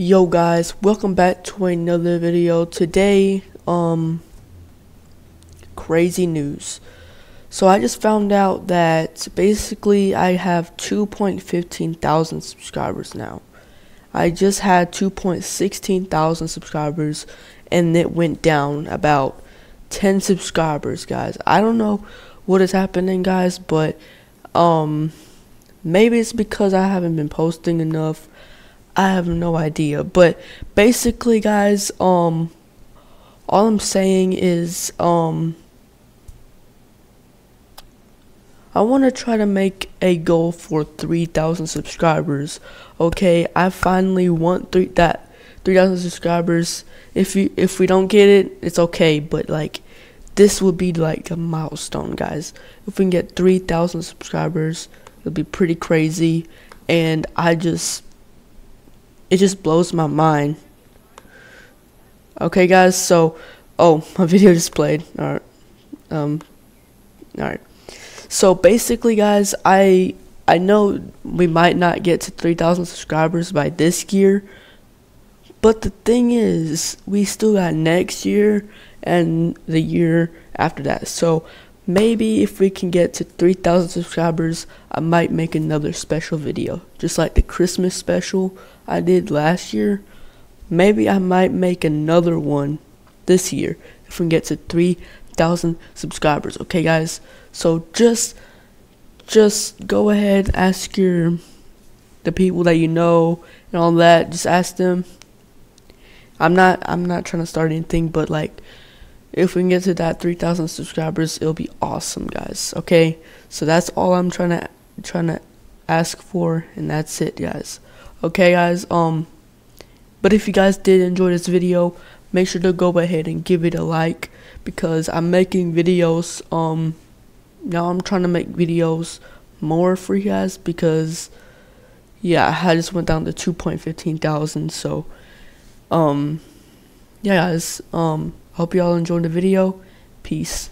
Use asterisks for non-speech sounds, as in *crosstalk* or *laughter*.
Yo guys, welcome back to another video. Today, um crazy news. So I just found out that basically I have 2.15 thousand subscribers now. I just had 2.16 thousand subscribers and it went down about 10 subscribers, guys. I don't know what is happening, guys, but um maybe it's because I haven't been posting enough I have no idea. But basically, guys, um, all I'm saying is, um, I want to try to make a goal for 3,000 subscribers. Okay, I finally want three that 3,000 subscribers. If you if we don't get it, it's okay. But like, this would be like a milestone, guys. If we can get 3,000 subscribers, it'll be pretty crazy. And I just it just blows my mind. Okay, guys, so, oh, *laughs* my video just played. Alright, um, alright. So, basically, guys, I, I know we might not get to 3,000 subscribers by this year, but the thing is, we still got next year and the year after that. So, maybe if we can get to 3,000 subscribers, I might make another special video. Just like the Christmas special I did last year. Maybe I might make another one this year if we get to 3,000 subscribers. Okay, guys? So just, just go ahead, ask your, the people that you know and all that. Just ask them. I'm not, I'm not trying to start anything, but like, if we can get to that 3,000 subscribers, it'll be awesome, guys. Okay, so that's all I'm trying to trying to ask for, and that's it, guys. Okay, guys. Um, but if you guys did enjoy this video, make sure to go ahead and give it a like because I'm making videos. Um, now I'm trying to make videos more for you guys because yeah, I just went down to 2.15 thousand. So, um, yeah, guys. Um. Hope y'all enjoyed the video. Peace.